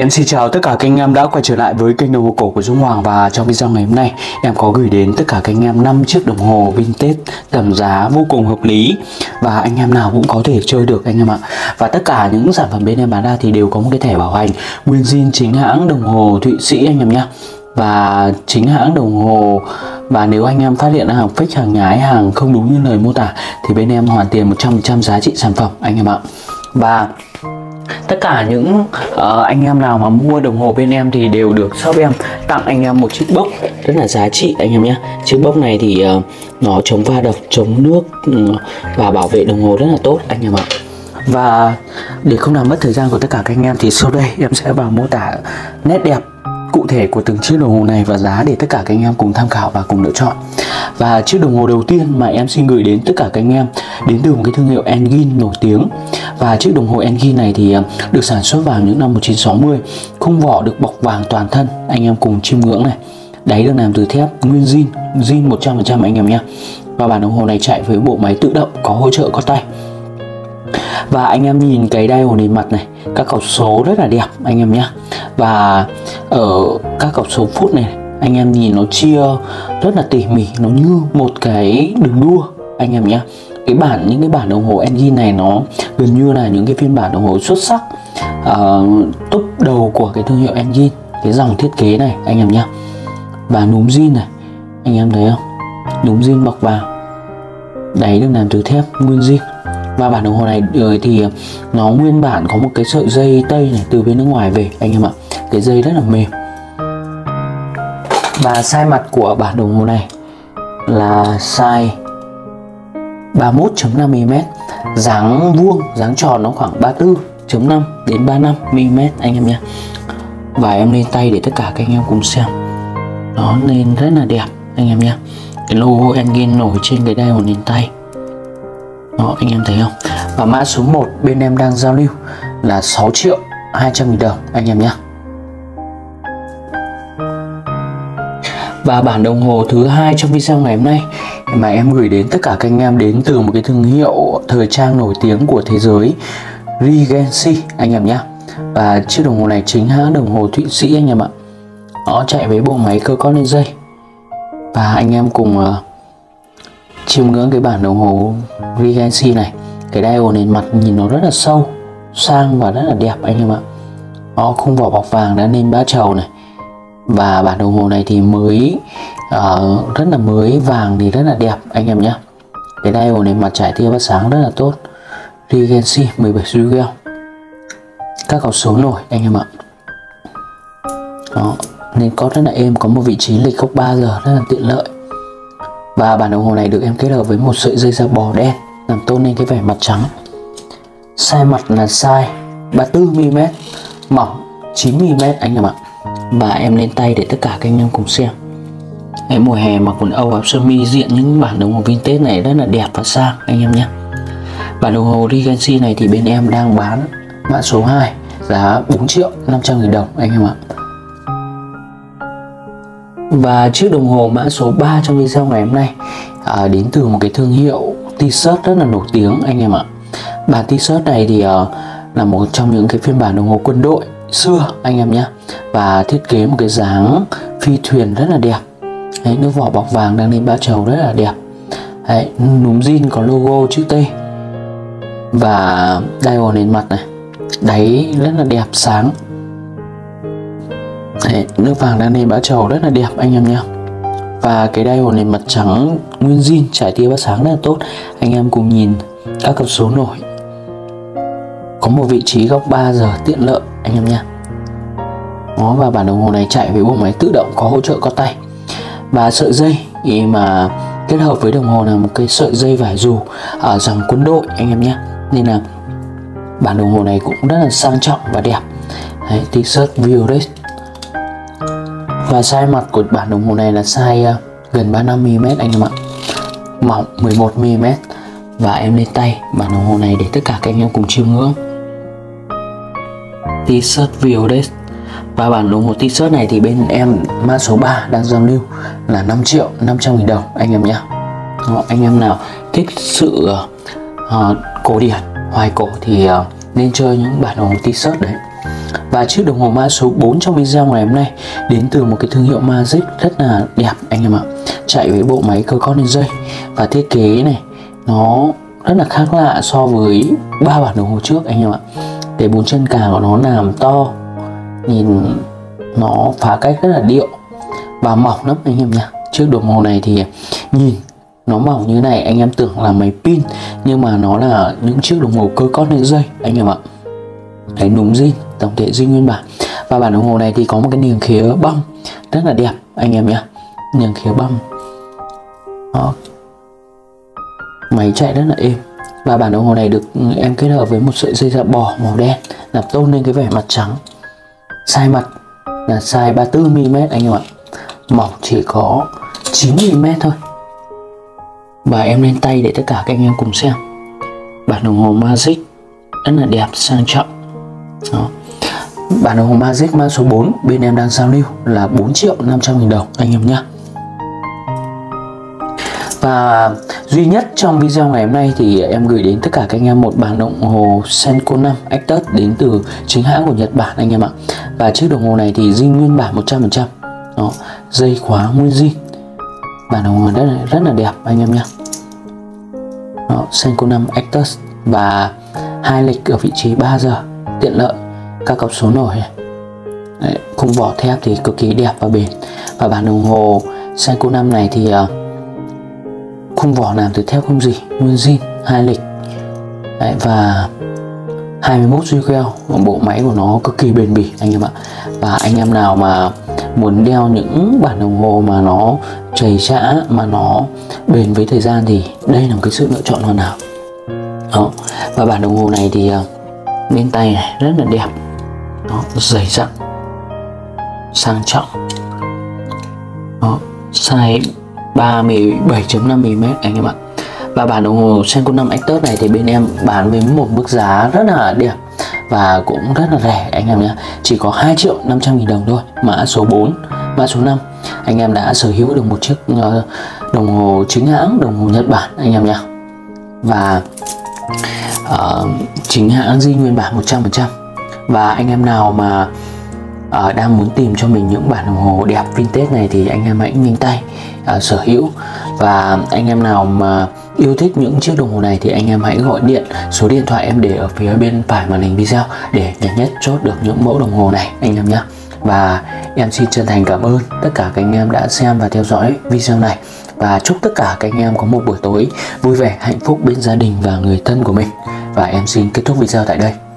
Em xin chào tất cả các anh em đã quay trở lại với kênh đồng hồ cổ của Dung Hoàng và trong video ngày hôm nay, em có gửi đến tất cả các anh em 5 chiếc đồng hồ vintage tầm giá vô cùng hợp lý và anh em nào cũng có thể chơi được anh em ạ. Và tất cả những sản phẩm bên em bán ra thì đều có một cái thẻ bảo hành nguyên zin chính hãng đồng hồ Thụy Sĩ anh em nhé và chính hãng đồng hồ, và nếu anh em phát hiện hàng fake, hàng nhái, hàng không đúng như lời mô tả thì bên em hoàn tiền 100% giá trị sản phẩm anh em ạ. Và tất cả những uh, anh em nào mà mua đồng hồ bên em thì đều được shop em. Tặng anh em một chiếc bốc rất là giá trị anh em nhé. Chiếc bốc này thì uh, nó chống va đập chống nước ừ, và bảo vệ đồng hồ rất là tốt anh em ạ. Và để không làm mất thời gian của tất cả các anh em thì sau đây em sẽ vào mô tả nét đẹp cụ thể của từng chiếc đồng hồ này và giá để tất cả các anh em cùng tham khảo và cùng lựa chọn và chiếc đồng hồ đầu tiên mà em xin gửi đến tất cả các anh em đến từ một cái thương hiệu Engin nổi tiếng. Và chiếc đồng hồ Engin này thì à, được sản xuất vào những năm 1960 khung vỏ được bọc vàng toàn thân, anh em cùng chiêm ngưỡng này. Đáy được làm từ thép nguyên zin zin 100% anh em nhé và bản đồng hồ này chạy với bộ máy tự động, có hỗ trợ có tay. Và anh em nhìn cái dial nền mặt này, các cọc số rất là đẹp, anh em nhé và ở các cọc số phút này anh em nhìn nó chia rất là tỉ mỉ nó như một cái đường đua. Anh em nhé cái bản những cái bản đồng hồ NG này nó gần như là những cái phiên bản đồng hồ xuất sắc uh, top đầu của cái thương hiệu NG cái dòng thiết kế này anh em nhé và núm zin này anh em thấy không? Núm zin bọc vàng. Đáy được làm từ thép nguyên zin. Và bản đồng hồ này ờ, thì nó nguyên bản có một cái sợi dây tây này từ bên nước ngoài về anh em ạ. Cái dây rất là mềm và size mặt của bản đồng hồ này là size 31.5mm dáng vuông, dáng tròn nó khoảng 34.5 đến 35mm anh em nhé. Và em lên tay để tất cả các anh em cùng xem. Nó lên rất là đẹp anh em nhé. Cái logo engine nổi trên cái đai của nền tay. Đó, anh em thấy không? Và mã số 1 bên em đang giao lưu là 6 triệu 200 nghìn đồng anh em nhé. Và bản đồng hồ thứ hai trong video ngày hôm nay mà em gửi đến tất cả các anh em đến từ một cái thương hiệu thời trang nổi tiếng của thế giới Regency anh em nhé. Và chiếc đồng hồ này chính hãng đồng hồ Thụy Sĩ anh em ạ. Nó chạy với bộ máy cơ con lên dây. Và anh em cùng uh, chiêm ngưỡng cái bản đồng hồ Regency này. Cái dial nền mặt nhìn nó rất là sâu sang và rất là đẹp anh em ạ. Nó khung vỏ bọc vàng đã lên ba trầu này và bản đồng hồ này thì mới uh, rất là mới vàng thì rất là đẹp anh em nhé. Cái dial này mặt trải tia phát sáng rất là tốt. Regency 17 Rigel các cọc số nổi anh em ạ. Đó nên có rất là êm có một vị trí lịch gốc 3 giờ rất là tiện lợi. Và bản đồng hồ này được em kết hợp với một sợi dây da bò đen làm tôn lên cái vẻ mặt trắng. Size mặt là size 34mm mỏng 9mm anh em ạ và em lên tay để tất cả các anh em cùng xem. Em mùa hè mặc quần âu áo sơ mi diện những bản đồng hồ vintage này rất là đẹp và sang anh em nhé. Bản đồng hồ Regency này thì bên em đang bán mã số 2 giá 4 triệu 500 nghìn đồng anh em ạ. Và chiếc đồng hồ mã số 3 trong video ngày hôm nay à, đến từ một cái thương hiệu t-shirt rất là nổi tiếng anh em ạ. Bản t-shirt này thì à, là một trong những cái phiên bản đồng hồ quân đội xưa anh em nhé. Và thiết kế một cái dáng phi thuyền rất là đẹp. Đấy, nước vỏ bọc vàng đang lên ba trầu rất là đẹp. Đấy, núm zin có logo chữ T. Và dial nền mặt này. Đáy rất là đẹp sáng. Đấy, nước vàng đang lên ba trầu rất là đẹp anh em nhé. Và cái dial nền mặt trắng nguyên zin trải tia bắt sáng rất là tốt. Anh em cùng nhìn các cặp số nổi một vị trí góc 3 giờ tiện lợi anh em nha. Nó và bản đồng hồ này chạy với bộ máy tự động có hỗ trợ có tay. Và sợi dây thì mà kết hợp với đồng hồ là một cái sợi dây vải dù ở dòng quân đội anh em nhé. Nên là bản đồng hồ này cũng rất là sang trọng và đẹp. Đấy, t-shirt violet và size mặt của bản đồng hồ này là size ờ, gần 35mm anh em ạ. Mỏng 11mm và em lên tay bản đồng hồ này để tất cả các anh em cùng chiêm ngưỡng t-shirt violet. Và bản đồng hồ t-shirt này thì bên em mã số 3 đang giao lưu là 5 triệu 500 nghìn đồng anh em nhé anh em nào thích sự uh, cổ điển hoài cổ thì uh, nên chơi những bản đồng hồ t-shirt đấy. Và chiếc đồng hồ mã số 4 trong video ngày hôm nay đến từ một cái thương hiệu Magic rất là đẹp anh em ạ. Chạy với bộ máy cơ con lên dây. Và thiết kế này nó rất là khác lạ so với ba bản đồng hồ trước anh em ạ để bốn chân cà của nó làm to, nhìn nó phá cách rất là điệu và mỏng lắm anh em nha chiếc đồng hồ này thì nhìn nó mỏng như này, anh em tưởng là máy pin, nhưng mà nó là những chiếc đồng hồ cơ cót lên dây, anh em ạ. Đấy, đúng zin, tổng thể zin nguyên bản. Và bản đồng hồ này thì có một cái niềng khía băng rất là đẹp, anh em nhé niềng khía băng. Đó. máy chạy rất là êm và bản đồng hồ này được ừ, em kết hợp với một sợi dây da bò màu đen, làm tôn lên cái vẻ mặt trắng. Size mặt là size 34mm anh em ạ. Mỏng chỉ có 9mm thôi. Và em lên tay để tất cả các anh em cùng xem. Bản đồng hồ Magic rất là đẹp, sang trọng. Đó. bản đồng hồ Magic mã số 4 bên em đang giao lưu là 4 triệu 500 nghìn đồng anh em nhé và duy nhất trong video ngày hôm nay thì em gửi đến tất cả các anh em một bản đồng hồ Senko 5 Actus đến từ chính hãng của Nhật Bản anh em ạ. Và chiếc đồng hồ này thì zin nguyên bản 100% đó dây khóa nguyên zin. Bản đồng hồ rất là, rất là đẹp anh em nhé đó, Senko 5 Actus và hai lịch ở vị trí 3 giờ tiện lợi các cọc số nổi. Đấy, khung vỏ thép thì cực kỳ đẹp và bền. Và bản đồng hồ Senko 5 này thì uh, khung vỏ làm từ thép không gì nguyên zin hai lịch. Đấy, và 21 duy keo bộ máy của nó cực kỳ bền bỉ anh em ạ. Và anh em nào mà muốn đeo những bản đồng hồ mà nó chảy chã mà nó bền với thời gian thì đây là một cái sự lựa chọn hoàn hảo. Đó và bản đồng hồ này thì à, bên tay này rất là đẹp. Đó dày dặn sang trọng. Đó size 37.5mm anh em ạ. Và bản đồng hồ Senko 5 Actus này thì bên em bán với một mức giá rất là đẹp và cũng rất là rẻ anh em nhé. Chỉ có 2 triệu 500 nghìn đồng thôi mã số 4 mã số 5 anh em đã sở hữu được một chiếc ờ, đồng hồ chính hãng đồng hồ Nhật Bản anh em nhé. Và uh, chính hãng di nguyên bản 100% và anh em nào mà uh, đang muốn tìm cho mình những bản đồng hồ đẹp vintage này thì anh em hãy nhanh tay à, sở hữu. Và anh em nào mà yêu thích những chiếc đồng hồ này thì anh em hãy gọi điện số điện thoại em để ở phía bên phải màn hình video để nhanh nhất chốt được những mẫu đồng hồ này anh em nhé. Và em xin chân thành cảm ơn tất cả các anh em đã xem và theo dõi video này. Và chúc tất cả các anh em có một buổi tối vui vẻ hạnh phúc bên gia đình và người thân của mình. Và em xin kết thúc video tại đây.